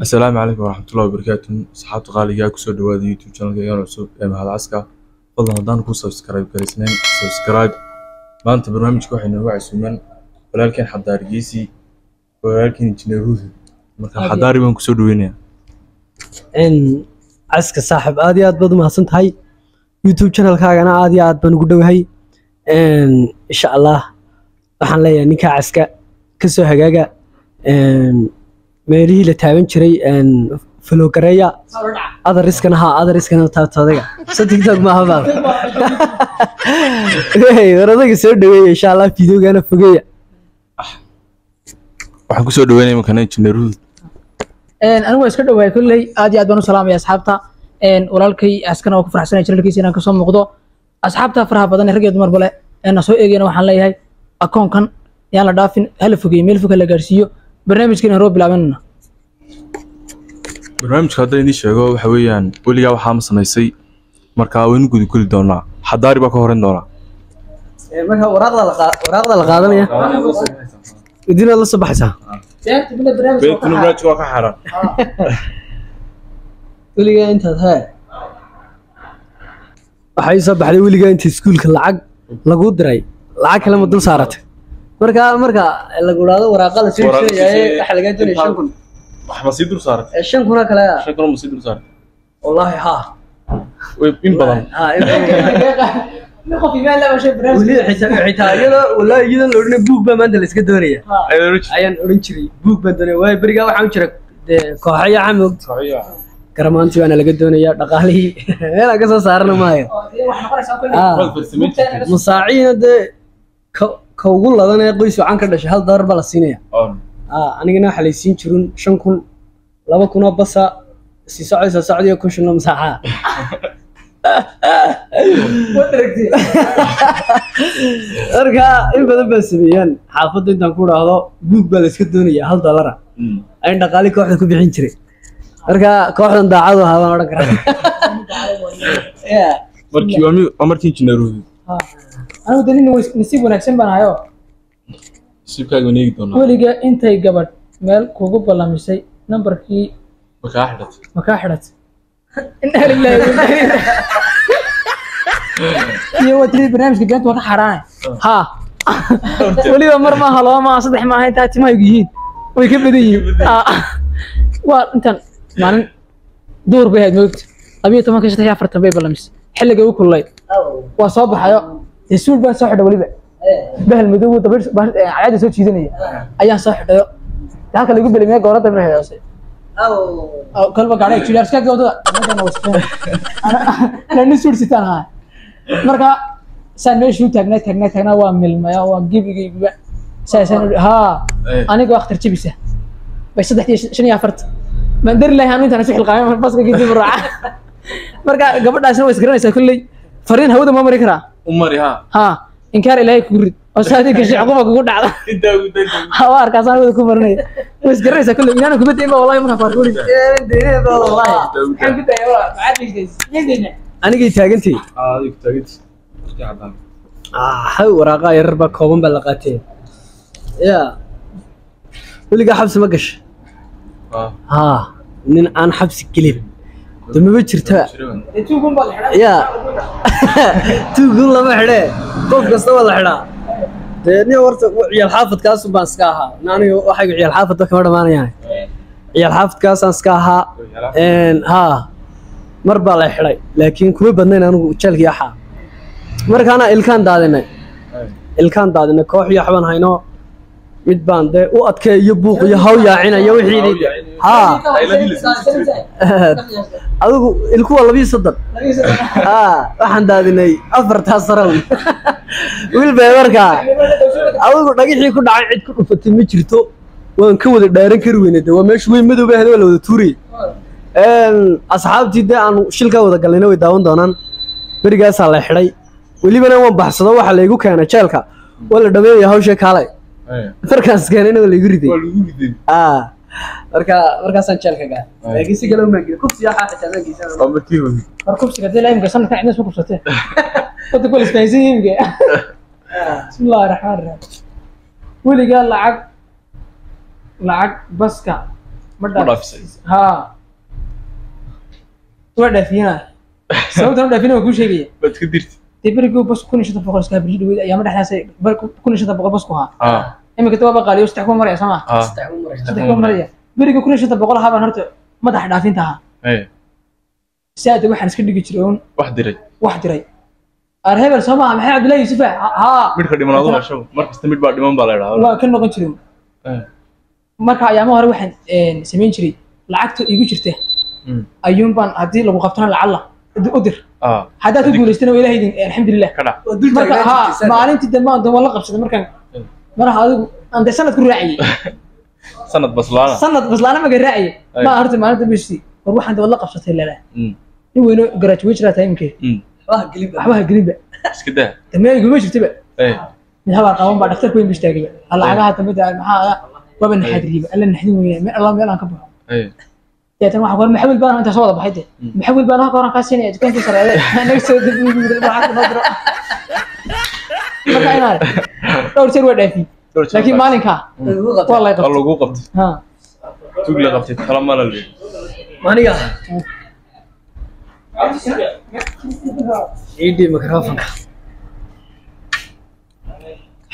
asalaamu calaykum waraxmatullahi wabarakaatu asxaabta qaaligaa ku soo dhawaada youtube channelka cusub ee mahad caska fadlan haddaan ku subscribe garaysnayn subscribe. Maanta barnaamijka waxay nooga casuumaan walaalkeen xadaari geesi walaalkeen injineer ruuhi marka xadaari baan ku soo dhaweynayaa caska saaxib aad iyo aad baad umahadsan tahay youtube channelkaagana aad iyo aad baan ugu dhowahay. Insha allah waxaan leeyahay ninka caska ka soo hagaaga meelihii la taaban jiray falogareeya adariskana haa adariskana taabtoodaga tiktok maaha adaga soo dhaweeya insha allah fideogana fogeeya. Waxaan ku soo dhaweynaya markana injineer anigu waa iska dhawaay kolley aad iyo aad baan u salaamaya asxaabta. Walaalkay askana waa ku faraxsanaya channelkiisa inaan ka soo muuqdo. Asxaabta faraha badan ee rag iyo dumarba leh ee na soo eegayana waxaan leeyahay akoonkan yaan la dhaafin hala fogeeyo meel fog la gaarsiiyo barnaamijkeena horoo bilaabanana barnaamijka haddaan idiin sheego waxa weeyaan weligaa waxaa ma samaysay. Marka waynu gudaguli doonaa. Xadaari baa ka horeyn doonaa. Marka waraaqda la qaa- waraaqda la qaadanaya idinaad la soo baxaysaa barnaamijka waa ka xaaraan weligaa intaad hee. Waxaa ii soo baxday weligaa inta iskuulka lacag lagu diray. Lacag kale ma dul saaratay marka marka waraaqa la soo Waraaqa iibsanayaaye sii- waxa lagaa doonaya shan kun wax ma sii dul saaratay Eh, shan kuna kale. Shan kuna ma sii dul saaratay wallaahi haa Way- in badan. In wallaahi iyadan la odhanay buug baa maanta la iska doonaya. Ayaan jiray. odhan jiray buug baan doonaya. Waayo berigaa waxaan jira kooxaya camog garamaantii waana laga doonaya dhaqaalihii. Meelaan ka soo saarana maayo. Ah. musaaciina dee ka ugu ladan ee qoys wacan ka dhashay hal doolar baa la siinaya. Ah anigana waxaa laysiin jirun shan kun laba kun oo basa sii socday soo socday kun shilno masaaxa marka in badan baa sameeyaan. Xaafadda intaan ku idhaahdo buug baa la iska doonaya hal doolara ayn dhaqaali kooxda ku bixin jiray. Marka kooxdan daacadu ahaa baan odhan karaa. Markii waa anigu de nin nasiib wanaagsan baan doonaa. Weliga intay gabadh meel kugu ballamisay nambarkii ma kaa xidhatay ma kaa xidhat iyo waa tiri barnaamijka beenta waa ka xaaraane ha. Weliba mar maaha laba maaha saddex maaha intaa timahaygu yihiin. Way ka badan yihiin. Ah. waa intan maalin duur bay ahayd moogta labiyo tobanka saddex iyo afartan bay ballamisay xilliga u kululay. Waa soo baxayo suul baan soo xidhay weliba. Bahal madow dabar cayaada soo jiidanaya. Ayaan soo xidhayo. Halka lagu belimiya goorada kalba gaadhay ana sitaan ahaa marka saan meeshii u taagnaa taagnaa taagnaa waa milmaya waa gebigayguba saasaan haa aniga akhtar jebisa. Bay saddex iyo shan iyo afarta maan dari lahay anu intaan isu xilqaamay baska kadib u raaca marka gabadhaasna waa isgaranaysaa kolley fariin hawada ma mari karaa umari ha. Haa inkaar ilaahay kugu rid. Oo saadii gashay cuquba kugu dhacda. Intaa ugu dayda hawa arkaasaan hawada ku marinaya waa isgaranaysaa kolley inaana kuma ba wallahi markaan faarkuuli wallahi maxaan ku daya waa maxaad dhigtay anigay taagantay. Adigu taagid iska cadaan hay waraaqaa yarar baa kooban baa la qaatee. Ya. Weligaa xabsi ma gasha? Ah haa nin aan xabsi gelin baad xidhan ya. Tuugun lama xidhee qof kasta waa la xidhaa. Dee nin horta ciyaal xaafadkaasun baan iska ahaa. Aniga waxayga ciyaal xaafadba kama dhamaanayaan ciyaal xaafadkaasaan iska ahaa haa mar baa la xidhay. Laakiin kuma badnayn anigu jeelkii axaa markaana ilkaan daadinay. Ilkaan daadinay koox iyo waxbaan hayno. Mid baan dee u adkeeyo buuq iyo haw yaacinayo wixii haa adigu ilku waa labiyo soddon waxaan daadinay afartaas sarawn wilbay markaa adigu dhagixii ku dhacay cid ku dhufatay ma jirto. Waan ka wada dhaaran kari weynay de waa meesha weyn madowba ahda waa la wada tuuriyey asxaabtii dee aan shilkaa wada galnayna way daawan doonaan. Berigaasaa la xidhay. Welibana waan baxsado waxaa laygu keenay jeelka waa la dhameeyaya hawsha kaalay. Markaas keenayna waa laygu riday marka markaasaan jeelka gaa laakiin si kale umaan gelin kubsi yaxaa xitaa maan geysan waa markii hore war kubsiga dee laimka sanadkan cidna isma kubsatee? Wada kula isfahansan yihiin imika bismi illaahi raxmaan raxiim weligaa lacag lacag baska ma ma dhaaf dhaafisay. Ha waa dhaafiyana sababta ma dhaafina waa kuu sheegaya. Baad ka dirti dee berigii bas kun iyo shanta boqol iska birji dhaweyd ayaama dhexdaas kun iyo shanta boqol bas ku haa ah iminka ta waa baqaaliyo saddex kuma maraya sama? Ah. Saddex kuma maraya. Berigii kun iyo shanta boqol ahaa baan horta madaxa dhaafinta ahaa. Saada waxaan iska dhigi jiray uun. Wax diray. Wax diray. Ar hebel soo maaha maxay cabdullahi haa midhka dhimanaadu hasho mar kasta midh baa dhiman baa la idhaahdaa waa ka noqon. Eh, marka ayaama hore waxaan een, samayn jiray. Lacagta igu jirta mm, ayuun baan haddii lagu qabtana lacalla. U dir. Ah. Haddaad ku guulaystana waa ilaah idin alxamdulilah ka marka ha maalintii dambe aan doon la qabsaday markaan Mm. maraha adigu aan dee sanad ku raaciyey. Sanad baslaana. Sanad baslaana maga raaciyey. Ay. ma horta maalinta bisi war waxaan dee la qabsatay lala. Mm, nin weyno graduate tahay imkee. Mm, waxba ha gelinba iska daa. Dambe iguma jirtaba mid habaa qaban baa dhaktarka weyn bistaagayba lacagaha dambe daa maxaa waba naxadriyba alla naxdin weyna meel alla meel aan ka baxo. Deetan waxa hore maxawil baan inta soo wada baxay de maxawil baan halka horan kaa siinaya dukaankii sareede naga soo diro. Marka inaan dhowr jeer waa dhaafi. Dhowr jeer laakiin baa- maalinka waa lay waa qabtay lagu qabtay. Ha. Tug la qabtay. Tala mala le maniga. Ciidii mikrofonka.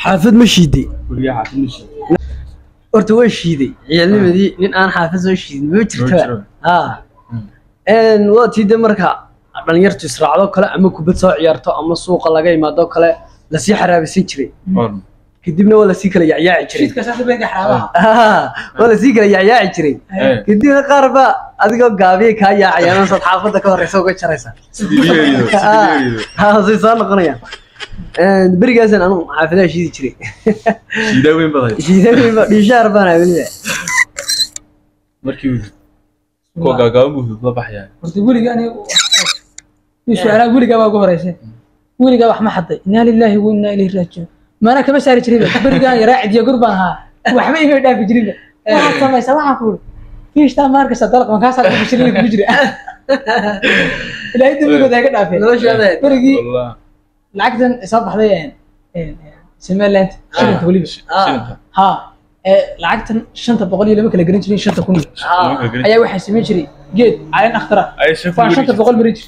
Xaafad ma shiiday. Guriga xaafid mishi horta waa shiiday. Ciyaalnimadii nin aan xaafad soo shiidin ma jirtaba jiro. ha. Waa tii de marka dhalinyartu israacdo kale ama kubad soo ciyaarto ama suuqa laga imaado kale la sii xaraabisan jiray. Orn. kadibna waa la sii kala yacyaaci jiray. Shidka saas beenka xaraabaha Ah, waa la sii kala yacyaaci jiray. Eh, kadibna qaar ba adigoo gaabiya kaa yaacayaan saad xaafadda ka horeysa uga jaraysa. Sidii liyeerido sidii liyeerido hasay soo noqonayaan berigaasan anu xaafadaha shiidi jiray. Dhishaar baan weliba weligaa baa ugu horeysa weligaa wax ma xaday. Inaa lilaahi wa inaa ilayhi raajicuun maanaa kama saari jirinba berigaan yaraa cidiya gur baan ahaa. Waxba ima dhaafi jirinba waxaad samaysaa waxaan ku uri fiishtaa maarkasta dalaq mankaasaa dhaafi jirin kugu jira. Ilaahay dembigooda ha ka dhaafeen berigii lacagtan soo baxday een, een, een, somaliland shilinka weliba Ah. ha ee lacagtan shanta boqol iyo lama kala garan jirin shanta kun iyo gelin. ayaa waxaa samayn jiray. Geed caleen akhtara baa shanta boqol marin jir.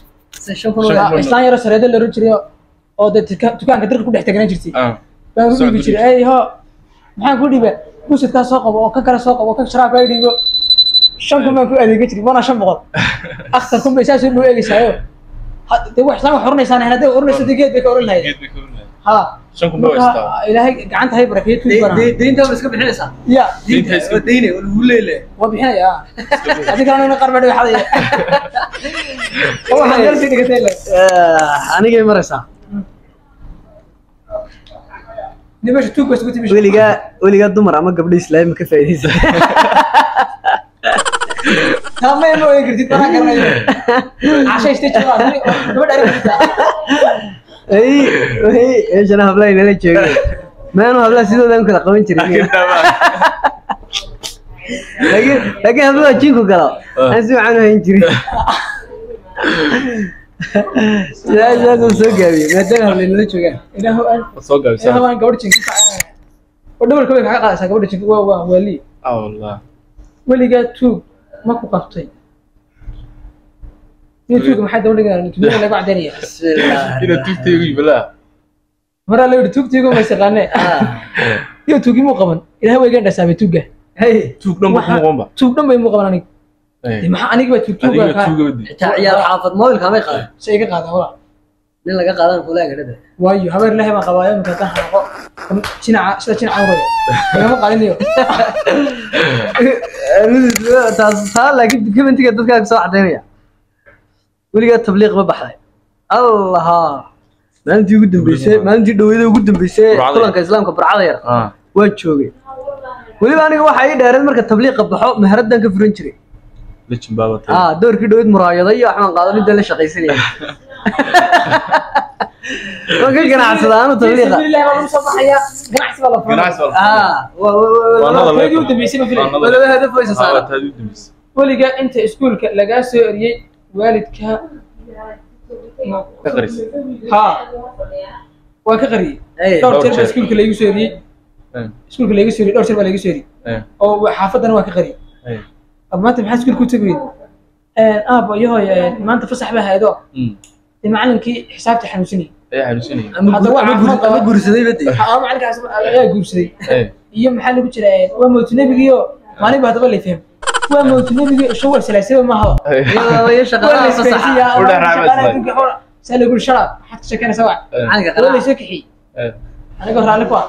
Islaan yaro sareedo la oran jiray oo- duka- dukaanka dirka ku dhex tagnaan jirtay ah. Baan ku gudbi. jiray ey ho maxaan ku dhiiba? Busidkaa soo qabo oo kan kale soo qabo kan sharaab kaa dhiibo. Shan kun baan ku adeega jiray mana shan boqol. Akhtar kun bay saas u eegaysaayo. Ha- dee wax islaan wax oranaysaan hadday oranayso dee geed bay ka oran lahayd ha. Shan kun baa ilaahay gacanta hay barakeeyo tuugi baan ahaa. deynta ma iska bixinaysaa? Ya. Deynta waa deyne waa lagu leelehay waa bixinaya adi kalena ina qaar baa dhiga xadaya oo waxaan sii dhigatay le anigay maraysaa ni meesha tuug bas guti weligaa weligaa dumar ama gabdho islaami ka ay meeshana hablaha inala joogay maanu hablaha sidoodan kala qaban jirin. Laakiin laakiin hablaha jinku galo aan si wacan u hayn jirin sidaas sidaas uu soo gaabiyey maadaama habla inala joogaan ilaahu aan soo gaabisay ilaahu aan gabadha jinki oo dhabarka way kaga qaadaysaa gabadha jinki waa waa waali ah wallah weligaa tuug ma ku qabtay iyo tuug maxay daba dhigaan tuugada lagu cadeynaya ina tugteegu ibalaa maraa la yidhi tuugtiigu ma yaqaanee iyo tuugi muu qaban ilaahay way gaan dhasaamay tuugga tuug dhan bay muu qaban aniga maxaa aniga ciyaar xaafad iga qaadaan nin laga qaadan kulaa gadhada waayo habeer ilaahay baan qabaayo marka haddaan xanaaqo jinaca sida jinaca uraya igama qaadinayo taas taa laakiin documentiga soo cadaynaya weligaa tabliiq ma baxday allaha maalintii ugu dambeysay maalintii dhaweyda ugu dambeysay Burcada kulanka islaamka burcada yar waa joogay weliba aniga waxaa ii dheereed marka tabliiqa baxo meheradan ka furan jiray doorkii dhaweyd muraayado iyo waxbaan qaadanida la shaqaysanaya waan ka ganacsada anu tabliiqa ilaahay baa lagu soo baxayaa ganacsi baa la furay. Ganacsi baa ah wa- wa- wa- Waa wa- nada Waagii u dambeysay ma filay. waa laba hadaf waysa ah dambeysay. Weligaa inta iskuulka lagaa soo eriyey waalidka ka qaris ha waa ka qariyey. Dhowr jeer baa iskuulka laygu soo eriyey. Iskuulka laygu soo eriyey dhowr jeer baa laygu soo eriyey. Oo xaafaddana waa ka qariyey eh maanta maxaa iskuulka u tegi weyd aabo iyo hooyo maanta fasax baa haydo. Mm. dee macalinkii xisaabta xanuunsanayay ama Hadda gur- waa ama gur- caafimaad ama qaba. gursaday bade aa macalinkaas ayaa guursaday iyo maxaa lagu jira waa mawtu nebigiyo? Maalin ba haddaba la faham waa mawtu nebigi shawar salaasaba maaha eh, iyo shaqadaha fasaxa. saa lagu yiri shalaa. Maxaad ka sheekeynaysaa wac waa laysoo kaxiyey anigoo raalli ku ah.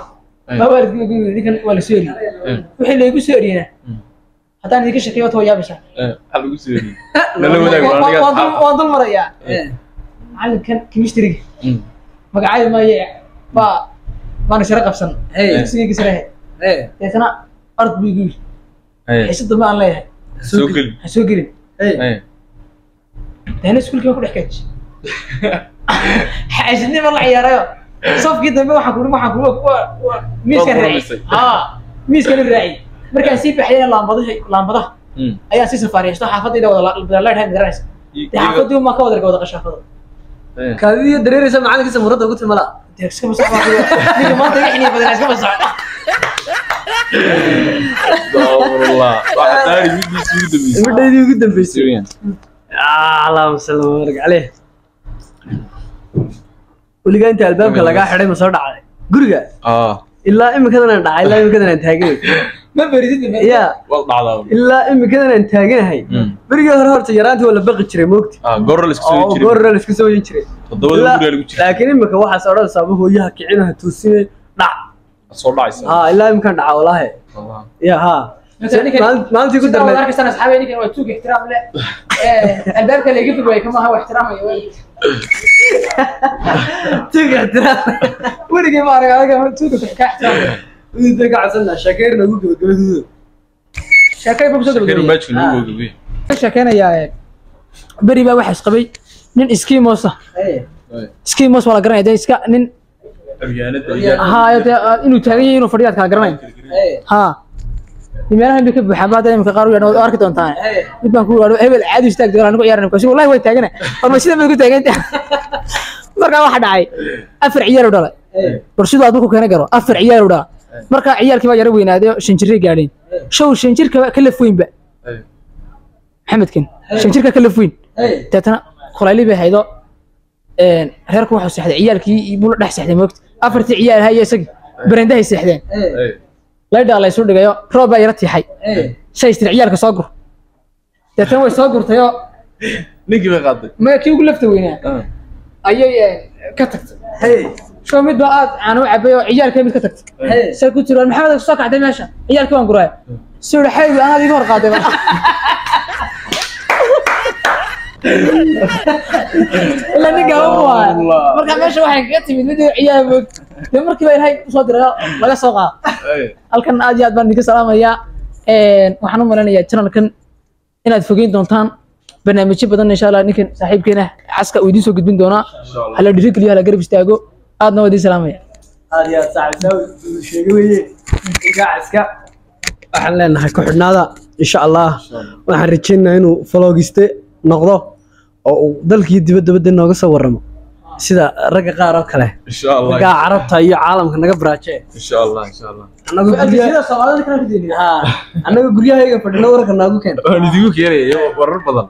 Baa waalidkii ninkan waa la soo eriyey. Eh, wixii laygu soo eriyena Mm. Haddaan idinka sheekeeyo wata waa yaabaysaa eh. Maxaa lagu soo eriyey? Nala wadaag waa Waan- dul- marayaa. Eh, macalinkan chemistryga. Mm. magacaayo maaye baa baana shara qabsan. Dugsigayga sarahe hey, deetana ard buu igu yiri Eh, xiisada ma aan leeyahay. Ha soo gelin. Eh, deena iskuulkii baan ku dhex kaaj xaasidnii baan la ciyaarayo? Safkii dambe waxaan kuri waxaan waa- miiskan raaciy miiskan raaciy markaan sii baxayna laambadaha laambadaha. Mm. ayaan sii safaariyaysto xaafadayda wada leedhahay magaranaysa dee xaafadii umaa ka wada wada qashaafada. Eh, kaadiyo dareeraysa macalinkiisa muradda ugu timala. Iska masax ninka maanta iga xiniya badan iska masax midiisii ugu dambeysay. allahuma salli wabarik caleyh weligaa inta albaabka lagaa xidhay ma soo dhacday? Guriga? Ah, ilaa imikadan aan dhacay ilaa imikadan aan taaganahay ma ilaa imikadan aan taaganahay Mm. berigii hore horta yaraantii waa la baqi jiray moogti Ah, goor la iska soo yin jiray. laakiin imika waxaas odhanaysaa ma hooyaha kicinaha tuusinay dhac. Ilaa imikan dhaca walaahi Allah. ya ha. Maal- maalintii ku leh. Eh, albaabka laga fog waay kama aha ixtiraamaya tuuga ixtiraam. Weligii ma arag adaga tuuga ka ixtiraamaya inta ka cabsanaa shakeer nagu gabagabaduda sheekay baa ku soo Keenu gabagabay. Ka sheekeynayaa beri baa waxa isqabay. Nin iskiimos ah Eh, iskiimos waa la garanaya dee iska nin haa dee inuu taagan yahay inuu fadhiyaad kala garanay haa. Meelahan bay ka buuxaan hadda imika qaar u yadhan arki doontaan. Mid baan ku yidhahdo hebel caadi istaag doonaa anigu ciyaarana kasi wallahi way taagana. Warma sida bay ku taaganta markaa waxa dhacay. Afar ciyaar u dhalay. War siduu aad marku keena garo afar ciyaar u dhala markaa ciyaalkii baa yara weynaaday oo shan jiray gaadheen show shan jirka ka laf weynba. Maxamedkan shan jirka ka laf weyn. Deetana kulayli bay haydo. Reerku waxuu seexday ciyaalkii buu la dhex seexday moogta afartii ciyaal haya isagii barendahay seexdeen. Laydhaa la isu dhigayo roob baa yara tiixay shay istir ciyaalka soo gur. Deetana way soo gurtayoo Ninkii bay qaaday. maya kii ugu lafta weynaa? Ah, ayay eh, ka tagtay show mid baa aad caano u cabay oo ciyaalkii mid ka tagtay say ku tiri maxamed soo kacday meesha ciyaalkii waan guraay si uri xaybi anaad iga hor qaaday ba ilaa ninka u waay marka meesha waxay kaga timid mid ciyaal moog dee markii baa ilaahay u soo diray oo laga soo qaado eh, halkan aad iyo aad baan idinka salaamayaa waxaan u maleynayaa channelkan inaad fogeyn doontaan barnaamijyo badan insha allah ninkan saaxiibkeena caska uu idiin soo gudbin doonaa insha Allah. hala dhiirigeliyo hala garab istaago aadna waa idiin salaamaya waxaan leenahay ku xidhnaada insha allah waxaan rajaynayaa inuu falogiste noqdo oo uu dalkii dibadda nooga soo warramo. Sida ragga qaar oo kale. Insha Allah. raggaa carabta iyo caalamka naga baraaje Insha Allah, insha Allah. annagu guryaha soomaalida kana kudeenaya ha annagu guryahayga fadhino warka noogu keen. Waan idigu keenaya iyo warar badan.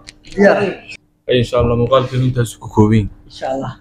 Insha Allah muuqaalkeenu intaas ku kooban. insha allah